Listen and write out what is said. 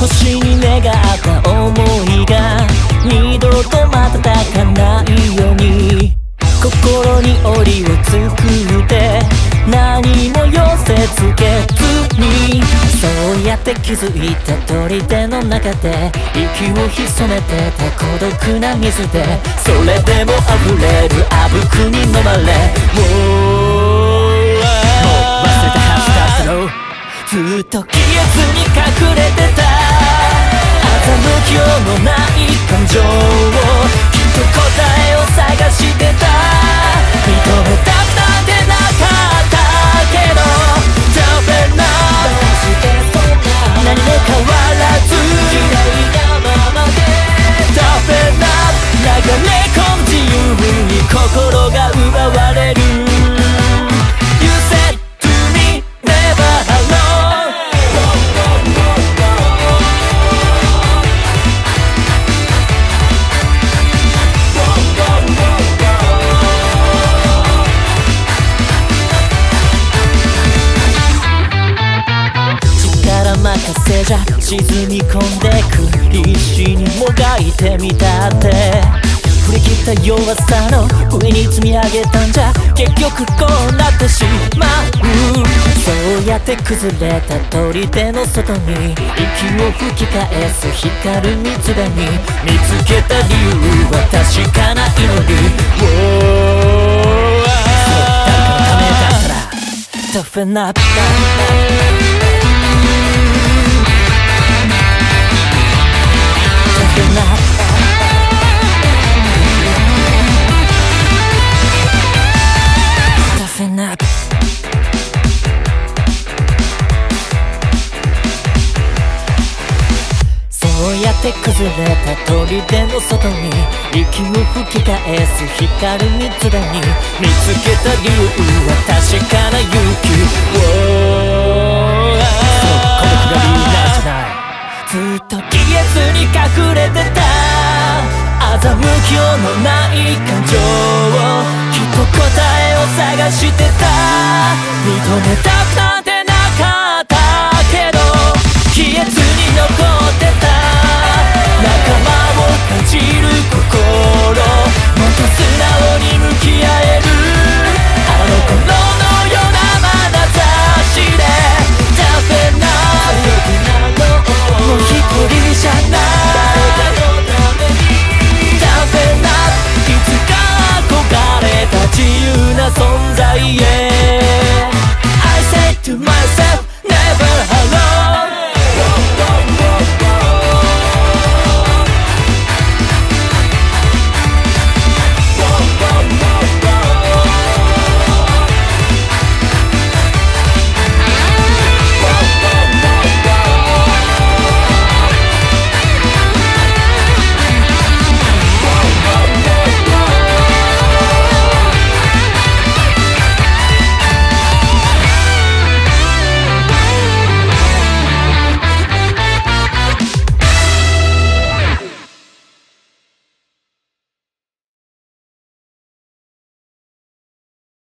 星に願った思いが二度とまたたかないように心に檻を作って何も寄せつけずにそうやって気づいた砦の中で息を潜めてた孤独な水でそれでも溢れるあぶくに飲まれもう忘れたはずだったろずっと消えずに隠れてたのない感情をきっと答え力任せじゃ沈み込んでく必死にもがいてみたって振り切った弱さの上に積み上げたんじゃ。結局こうなってしまうそうやって崩れた砦の外に。息を吹き返す光る水辺に見つけた理由は確かな祈り Whoa そう。誰かのためだて崩れた砦の外に息を吹き返す光る水辺に見つけた理由は確かな勇気。Whoa そう孤独が理由なんじゃないずっと消えずに隠れてた。欺きようのない感情を。きっと答えを探してた。認めた。